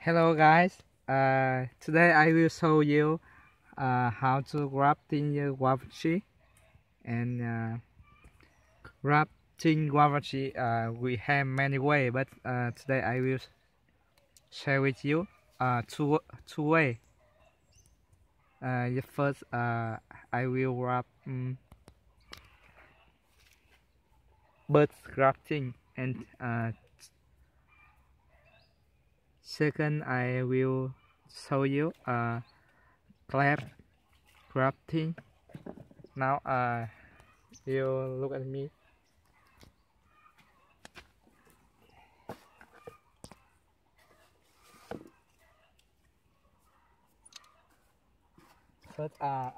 Hello guys, uh, today I will show you uh, how to grafting the guava tree and uh, grafting guava uh, we have many way but uh, today I will share with you uh, two, two way. The first I will wrap um, bud grafting and Second, I will show you uh, cleft grafting. Now, uh, you look at me. First, uh,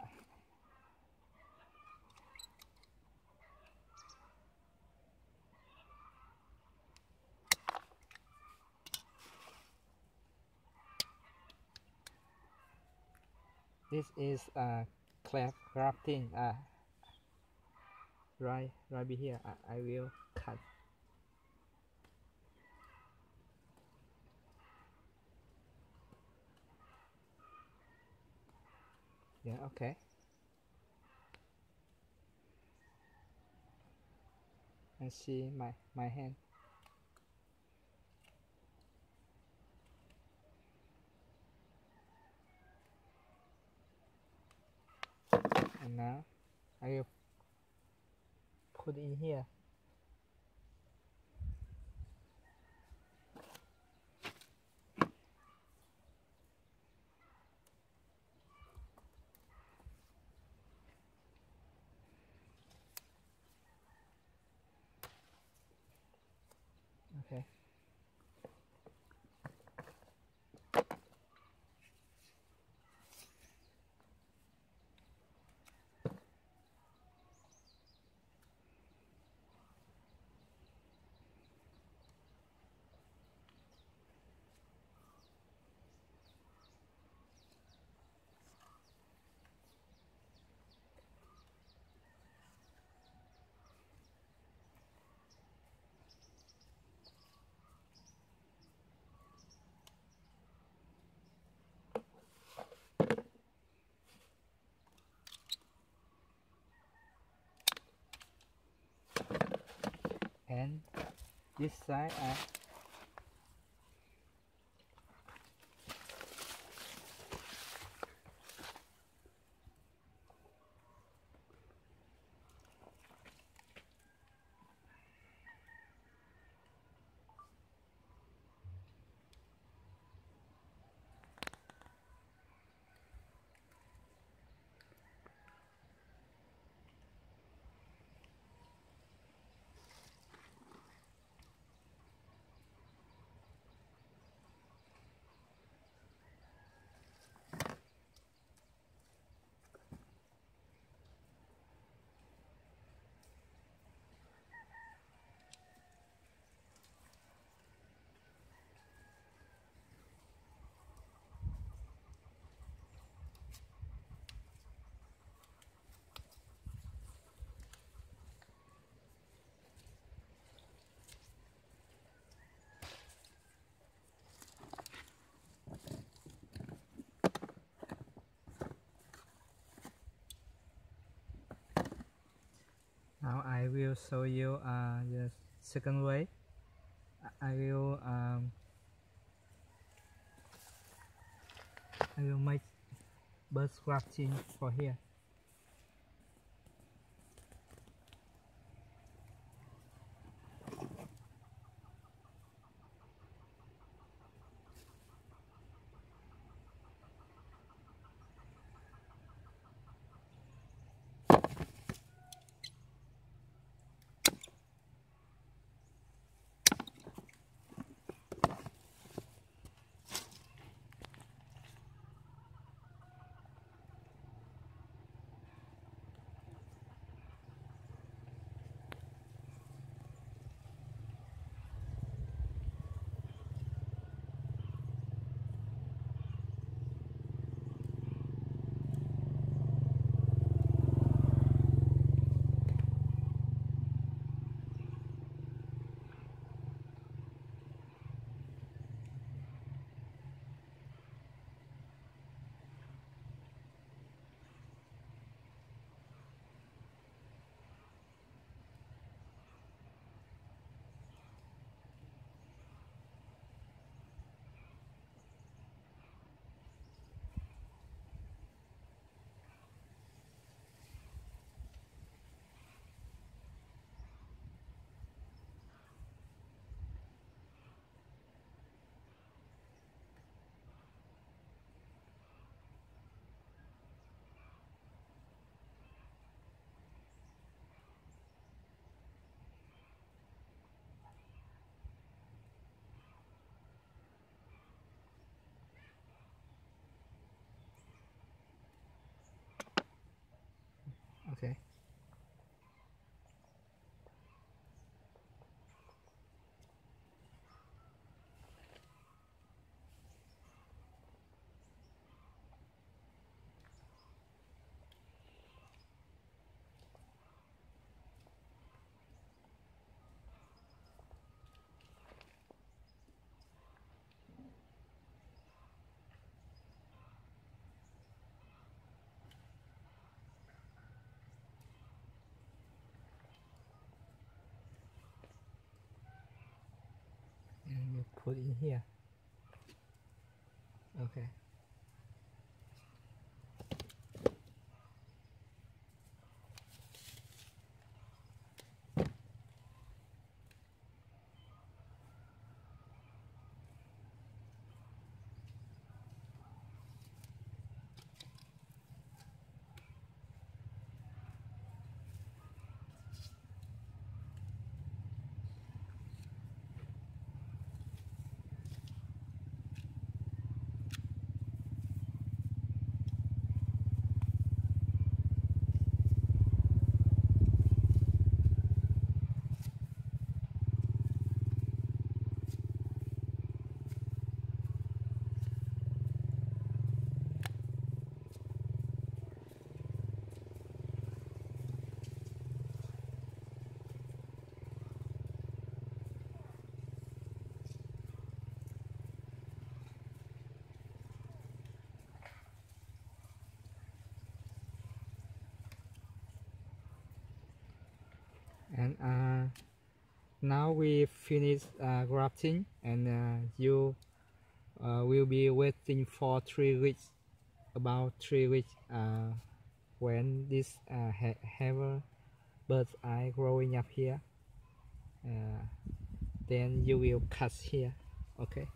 this is uh cleft grafting uh right right here. I, I will cut. Yeah okay. And see my my hand now I will put in here. okay and this side I now I will show you uh, the second way. I will um, I will make bird scratching for here put in here. Okay. And uh, now we finish uh, grafting and uh, you uh, will be waiting for three weeks about three weeks uh, when this uh, ha have birds are growing up here. Uh, then you will cut here okay